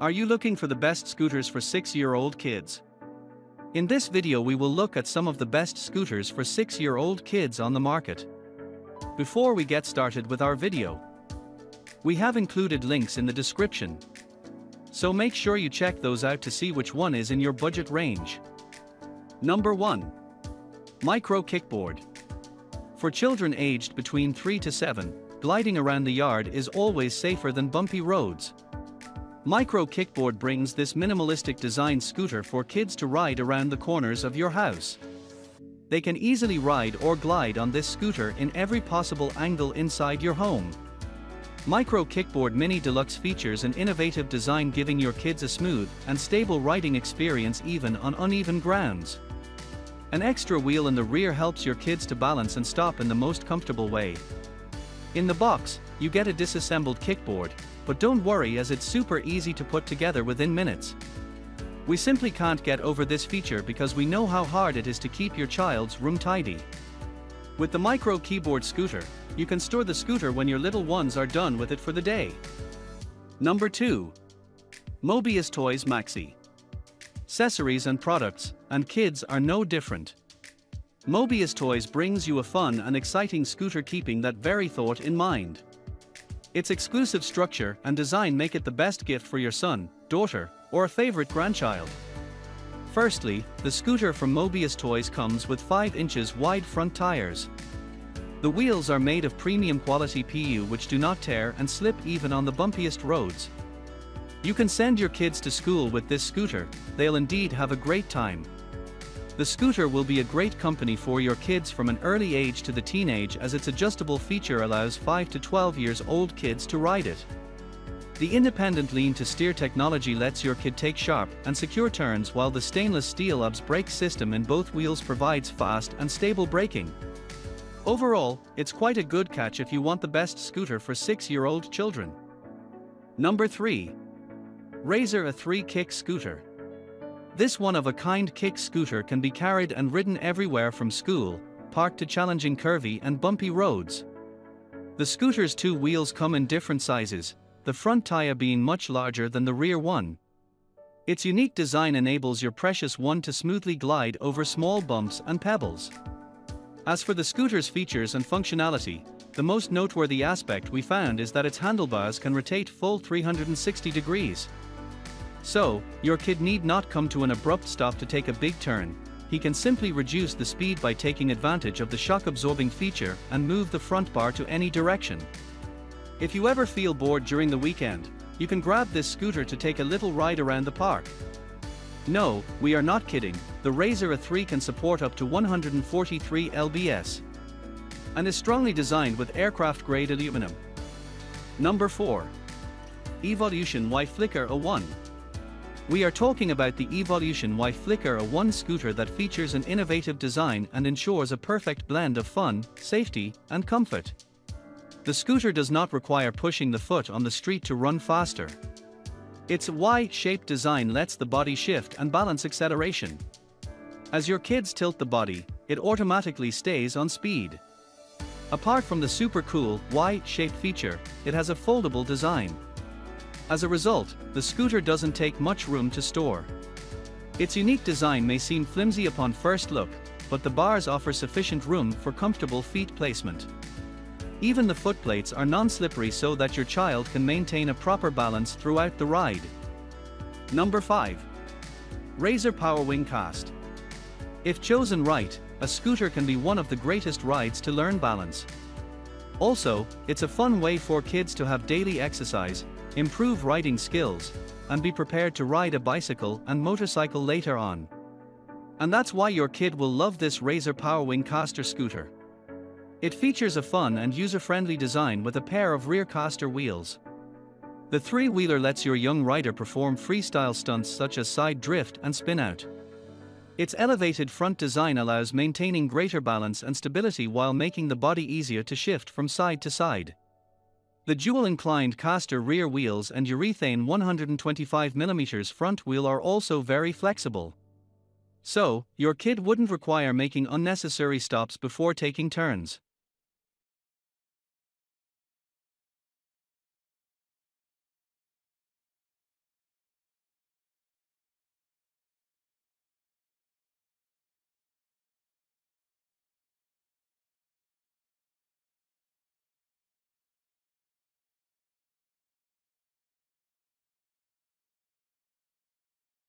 Are you looking for the best scooters for 6-year-old kids? In this video we will look at some of the best scooters for 6-year-old kids on the market. Before we get started with our video, we have included links in the description. So make sure you check those out to see which one is in your budget range. Number 1. Micro Kickboard. For children aged between 3 to 7, gliding around the yard is always safer than bumpy roads. Micro Kickboard brings this minimalistic design scooter for kids to ride around the corners of your house. They can easily ride or glide on this scooter in every possible angle inside your home. Micro Kickboard Mini Deluxe features an innovative design giving your kids a smooth and stable riding experience even on uneven grounds. An extra wheel in the rear helps your kids to balance and stop in the most comfortable way. In the box, you get a disassembled kickboard, but don't worry as it's super easy to put together within minutes. We simply can't get over this feature because we know how hard it is to keep your child's room tidy. With the micro kickboard scooter, you can store the scooter when your little ones are done with it for the day. Number 2. Mobius Toys Maxi. Accessories and products, and kids are no different. Mobius Toys brings you a fun and exciting scooter keeping that very thought in mind. Its exclusive structure and design make it the best gift for your son, daughter, or a favorite grandchild. Firstly, the scooter from Mobius Toys comes with 5 inches wide front tires. The wheels are made of premium quality PU which do not tear and slip even on the bumpiest roads. You can send your kids to school with this scooter, they'll indeed have a great time. The scooter will be a great company for your kids from an early age to the teenage as its adjustable feature allows 5 to 12 years old kids to ride it. The independent lean to steer technology lets your kid take sharp and secure turns while the stainless steel ABS brake system in both wheels provides fast and stable braking. Overall, it's quite a good catch if you want the best scooter for 6-year-old children. Number 3. Razor A3 Kick Scooter. This one-of-a-kind kick scooter can be carried and ridden everywhere from school, park to challenging curvy and bumpy roads. The scooter's two wheels come in different sizes, the front tire being much larger than the rear one. Its unique design enables your precious one to smoothly glide over small bumps and pebbles. As for the scooter's features and functionality, the most noteworthy aspect we found is that its handlebars can rotate full 360 degrees. So, your kid need not come to an abrupt stop to take a big turn, he can simply reduce the speed by taking advantage of the shock-absorbing feature and move the front bar to any direction. If you ever feel bored during the weekend, you can grab this scooter to take a little ride around the park. No, we are not kidding, the Razor A3 can support up to 143 lbs and is strongly designed with aircraft-grade aluminum. Number 4. Yvolution Y Fliker A1 we are talking about the Yvolution Y Fliker A1 scooter that features an innovative design and ensures a perfect blend of fun, safety, and comfort. The scooter does not require pushing the foot on the street to run faster. Its Y-shaped design lets the body shift and balance acceleration. As your kids tilt the body, it automatically stays on speed. Apart from the super cool Y-shaped feature, it has a foldable design. As a result, the scooter doesn't take much room to store. Its unique design may seem flimsy upon first look, but the bars offer sufficient room for comfortable feet placement. Even the footplates are non-slippery so that your child can maintain a proper balance throughout the ride. Number 5. Razor PowerWing Cast. If chosen right, a scooter can be one of the greatest rides to learn balance. Also, it's a fun way for kids to have daily exercise, improve riding skills, and be prepared to ride a bicycle and motorcycle later on. And that's why your kid will love this Razor Powerwing caster scooter. It features a fun and user-friendly design with a pair of rear caster wheels. The three-wheeler lets your young rider perform freestyle stunts such as side drift and spin out. Its elevated front design allows maintaining greater balance and stability while making the body easier to shift from side to side. The dual-inclined caster rear wheels and urethane 125mm front wheel are also very flexible. So, your kid wouldn't require making unnecessary stops before taking turns.